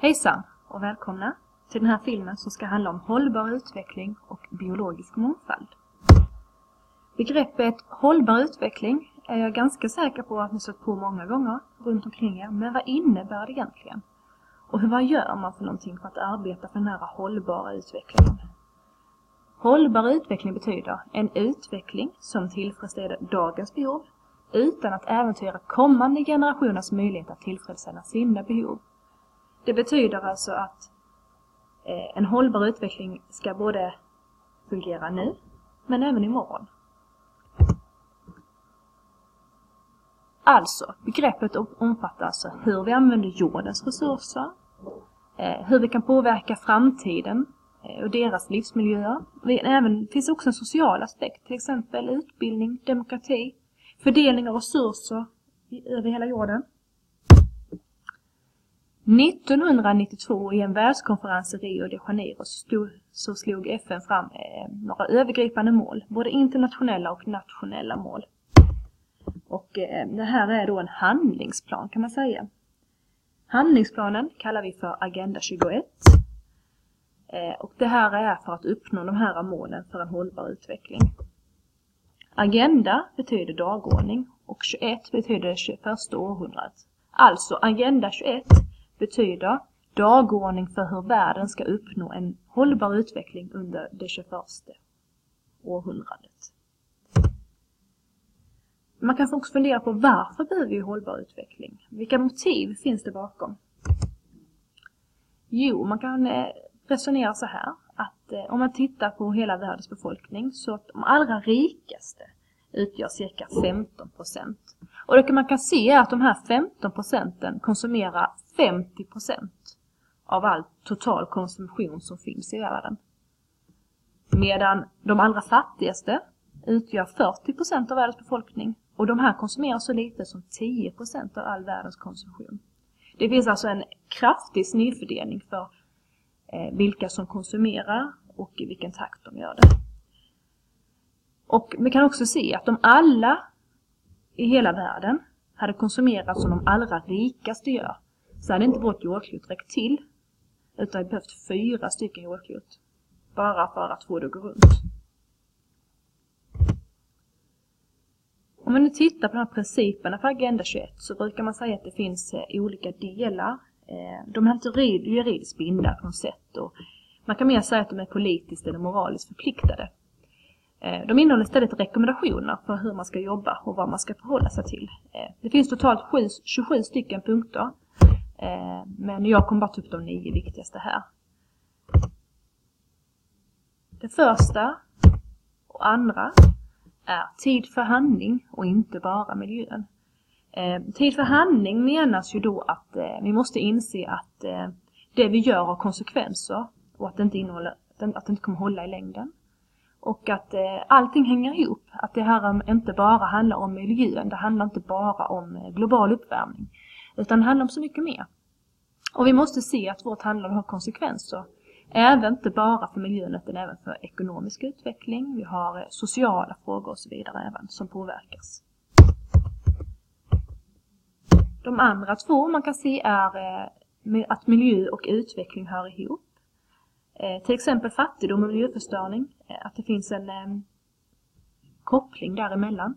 Hejsan och välkomna till den här filmen som ska handla om hållbar utveckling och biologisk mångfald. Begreppet hållbar utveckling är jag ganska säker på att ni stött på många gånger runt omkring er, men vad innebär det egentligen? Och hur, vad gör man för någonting för att arbeta för den här hållbara utvecklingen? Hållbar utveckling betyder en utveckling som tillfredsställer dagens behov utan att äventyra kommande generationers möjlighet att tillfredsställa sina behov. Det betyder alltså att eh, en hållbar utveckling ska både fungera nu, men även imorgon. Alltså, begreppet omfattar alltså hur vi använder jordens resurser, eh, hur vi kan påverka framtiden eh, och deras livsmiljöer. Det även, finns också en social aspekt, till exempel utbildning, demokrati, fördelning av resurser över hela jorden. 1992 i en världskonferens i Rio de Janeiro stod, så slog FN fram eh, några övergripande mål, både internationella och nationella mål. Och eh, det här är då en handlingsplan kan man säga. Handlingsplanen kallar vi för Agenda 21. Eh, och det här är för att uppnå de här målen för en hållbar utveckling. Agenda betyder dagordning och 21 betyder 21 århundradet. Alltså Agenda 21 betyder dagordning för hur världen ska uppnå en hållbar utveckling under det 21 århundradet. Man kan också fundera på varför behöver vi hållbar utveckling? Vilka motiv finns det bakom? Jo, man kan eh, resonera så här att eh, om man tittar på hela världens befolkning så att de allra rikaste utgör cirka 15 procent. Och det man kan se är att de här 15 procenten konsumerar 50 procent av all total konsumtion som finns i världen. Medan de allra fattigaste utgör 40 procent av världens befolkning och de här konsumerar så lite som 10 procent av all världens konsumtion. Det finns alltså en kraftig snedfördelning för eh, vilka som konsumerar och i vilken takt de gör det. Och vi kan också se att om alla i hela världen hade konsumerat som de allra rikaste gör så hade inte vårt jordklot räckt till. Utan vi behövt fyra stycken jordklot. Bara för att få det att gå runt. Om man nu tittar på de här principerna för Agenda 21 så brukar man säga att det finns eh, olika delar. Eh, de är inte juridiskt bindande på något sätt och man kan mer säga att de är politiskt eller moraliskt förpliktade. Eh, de innehåller istället rekommendationer för hur man ska jobba och vad man ska förhålla sig till. Eh, det finns totalt 27 stycken punkter eh, men jag kommer bara ta upp de nio viktigaste här. Det första och andra är tid för handling och inte bara miljön. Tid för handling menas ju då att vi måste inse att det vi gör har konsekvenser och att det inte, innehåller, att det inte kommer hålla i längden. Och att eh, allting hänger ihop. Att det här inte bara handlar om miljön, det handlar inte bara om eh, global uppvärmning. Utan det handlar om så mycket mer. Och vi måste se att vårt handlande har konsekvenser Även inte bara för miljön utan även för ekonomisk utveckling. Vi har eh, sociala frågor och så vidare även som påverkas. De andra två man kan se är eh, att miljö och utveckling hör ihop. Eh, till exempel fattigdom och miljöförstöring, eh, att det finns en eh, koppling däremellan.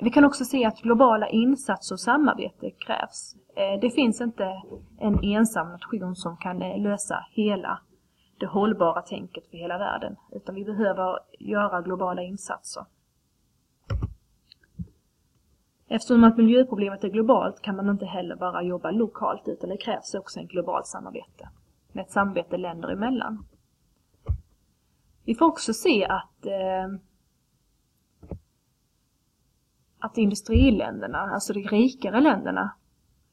Vi kan också se att globala insatser och samarbete krävs. Det finns inte en ensam nation som kan lösa hela det hållbara tänket för hela världen, utan vi behöver göra globala insatser. Eftersom att miljöproblemet är globalt kan man inte heller bara jobba lokalt utan det krävs också ett globalt samarbete med ett samarbete länder emellan. Vi får också se att eh, att industriländerna, alltså de rikare länderna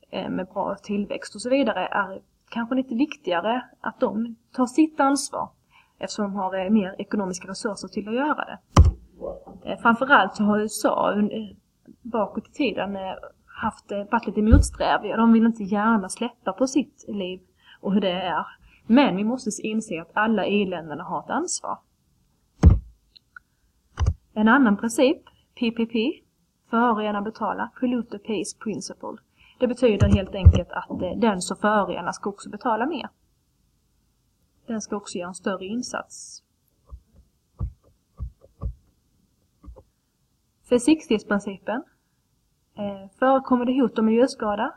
eh, med bra tillväxt och så vidare, är kanske lite viktigare att de tar sitt ansvar eftersom de har eh, mer ekonomiska resurser till att göra det. Eh, framförallt så har USA eh, bakåt i tiden eh, haft, eh, varit lite motsträviga. De vill inte gärna släppa på sitt liv och hur det är. Men vi måste inse att alla i-länderna har ett ansvar. En annan princip, PPP, förorena betala, polluter pays principle. Det betyder helt enkelt att eh, den som förorenar ska också betala mer. Den ska också göra en större insats. Försiktighetsprincipen. Eh, förekommer det hot om miljöskada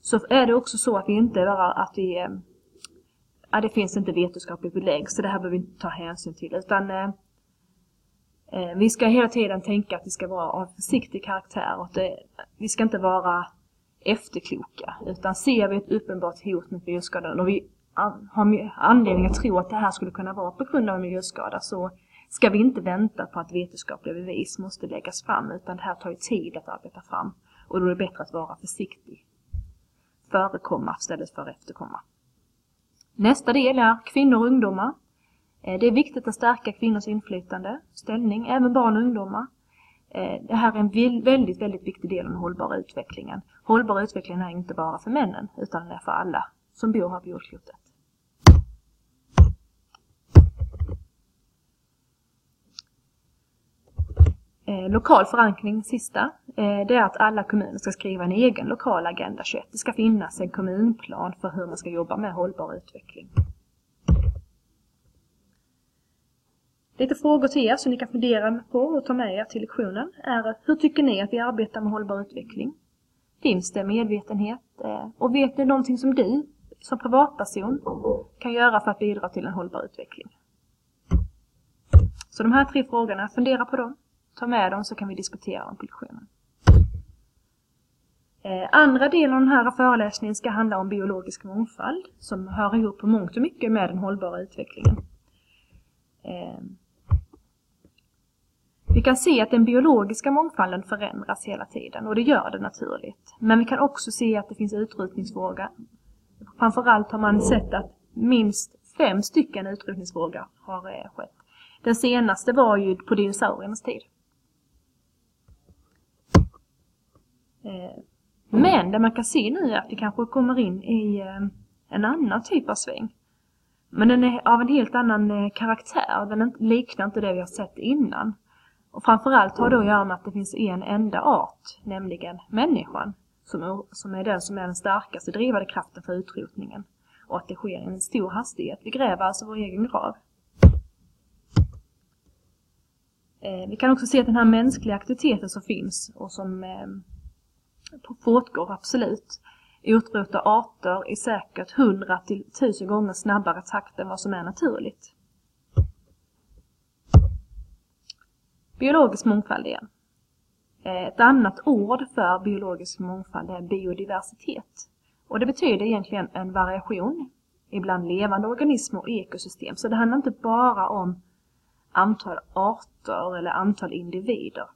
så är det också så att vi inte bara att vi eh, ja, det finns inte vetenskapligt belägg så det här behöver vi inte ta hänsyn till utan eh, eh, vi ska hela tiden tänka att det ska vara av försiktig karaktär och att det, vi ska inte vara efterkloka utan ser vi ett uppenbart hot mot miljöskadan och vi har anledning att tro att det här skulle kunna vara på grund av en miljöskada så ska vi inte vänta på att vetenskapliga bevis måste läggas fram utan det här tar ju tid att arbeta fram och då är det bättre att vara försiktig. Förekomma istället för efterkomma. Nästa del är kvinnor och ungdomar. Eh, det är viktigt att stärka kvinnors inflytande, ställning, även barn och ungdomar. Eh, det här är en väldigt, väldigt viktig del av den hållbara utvecklingen. Hållbar utveckling är inte bara för männen utan den är för alla som bor här på jordklotet. Eh, lokal förankring, sista, Eh, det är att alla kommuner ska skriva en egen lokal Agenda 21. Det ska finnas en kommunplan för hur man ska jobba med hållbar utveckling. Lite frågor till er som ni kan fundera på och ta med er till lektionen är hur tycker ni att vi arbetar med hållbar utveckling? Finns det medvetenhet? Eh, och vet ni någonting som du som privatperson kan göra för att bidra till en hållbar utveckling? Så de här tre frågorna, fundera på dem. Ta med dem så kan vi diskutera dem på lektionen. Eh, andra delen av den här föreläsningen ska handla om biologisk mångfald som hör ihop på mångt och mycket med den hållbara utvecklingen. Eh, vi kan se att den biologiska mångfalden förändras hela tiden och det gör det naturligt. Men vi kan också se att det finns utrotningsvågor. Framförallt har man sett att minst fem stycken utrotningsvågor har eh, skett. Den senaste var ju på dinosauriernas tid. Mm. Men det man kan se nu är att vi kanske kommer in i eh, en annan typ av sväng. Men den är av en helt annan eh, karaktär, den liknar inte det vi har sett innan. Och framförallt har det att göra med att det finns en enda art, nämligen människan, som är den som är den starkaste drivande kraften för utrotningen. Och att det sker i en stor hastighet. Vi gräver alltså vår egen grav. Eh, vi kan också se att den här mänskliga aktiviteten som finns och som fortgår absolut. Utrota arter i säkert 100 till 1000 gånger snabbare takt än vad som är naturligt. Biologisk mångfald igen. Eh, ett annat ord för biologisk mångfald är biodiversitet. Och det betyder egentligen en variation ibland levande organismer och ekosystem. Så det handlar inte bara om antal arter eller antal individer.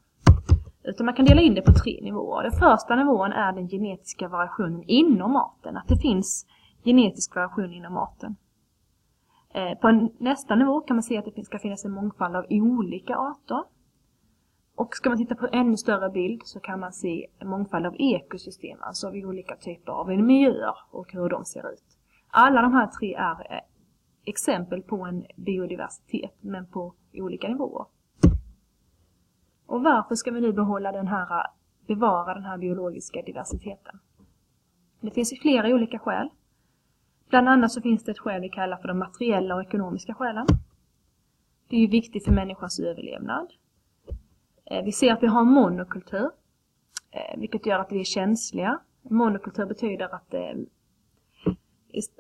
Utan man kan dela in det på tre nivåer. Den första nivån är den genetiska variationen inom maten. Att det finns genetisk variation inom maten. Eh, på nästa nivå kan man se att det ska finnas en mångfald av olika arter. Och ska man titta på en ännu större bild så kan man se en mångfald av ekosystem, alltså av olika typer av miljöer och hur de ser ut. Alla de här tre är eh, exempel på en biodiversitet, men på olika nivåer. Och varför ska vi nu behålla den här, eh, bevara den här biologiska diversiteten? Det finns ju flera olika skäl. Bland annat så finns det ett skäl vi kallar för de materiella och ekonomiska skälen. Det är ju viktigt för människans överlevnad. Eh, vi ser att vi har monokultur, eh, vilket gör att vi är känsliga. Monokultur betyder att,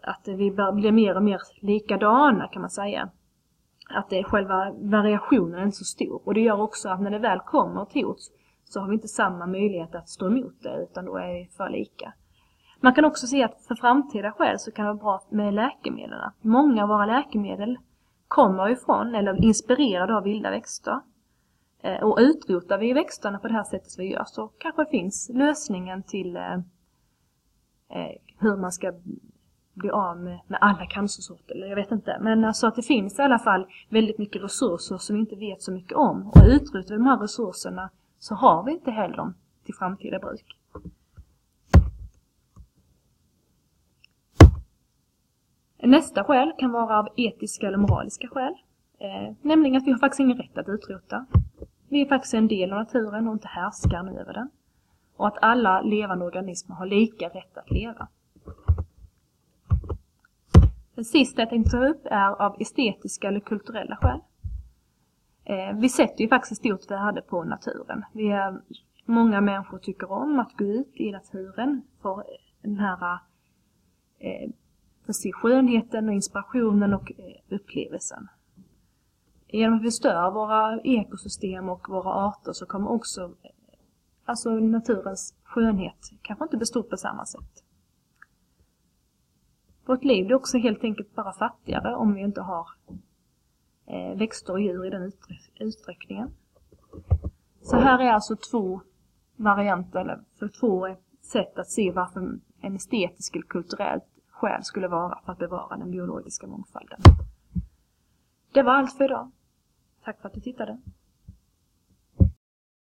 att vi blir mer och mer likadana kan man säga att det, själva variationen är inte så stor. Och det gör också att när det väl kommer ett hot så har vi inte samma möjlighet att stå emot det utan då är vi för lika. Man kan också se att för framtida skäl så kan det vara bra med läkemedlen. Många av våra läkemedel kommer ifrån eller inspirerade av vilda växter. Eh, och utrotar vi växterna på det här sättet som vi gör så kanske det finns lösningen till eh, eh, hur man ska bli av med, med alla cancersorter, eller jag vet inte. Men alltså att det finns i alla fall väldigt mycket resurser som vi inte vet så mycket om. Och utrotar vi de här resurserna så har vi inte heller dem till framtida bruk. Nästa skäl kan vara av etiska eller moraliska skäl. Eh, nämligen att vi har faktiskt ingen rätt att utrota. Vi är faktiskt en del av naturen och inte härskar över den. och att alla levande organismer har lika rätt att leva. Det sista jag tänkte ta upp är av estetiska eller kulturella skäl. Eh, vi sätter ju faktiskt stort värde på naturen. Vi är, många människor tycker om att gå ut i naturen för den här eh, för se skönheten och inspirationen och eh, upplevelsen. Genom att vi stör våra ekosystem och våra arter så kommer också alltså naturens skönhet kanske inte bestå på samma sätt. Vårt liv blir också helt enkelt bara fattigare om vi inte har eh, växter och djur i den utsträckningen. Så här är alltså två varianter, eller för två sätt att se varför en estetisk eller kulturellt skäl skulle vara för att bevara den biologiska mångfalden. Det var allt för idag. Tack för att du tittade.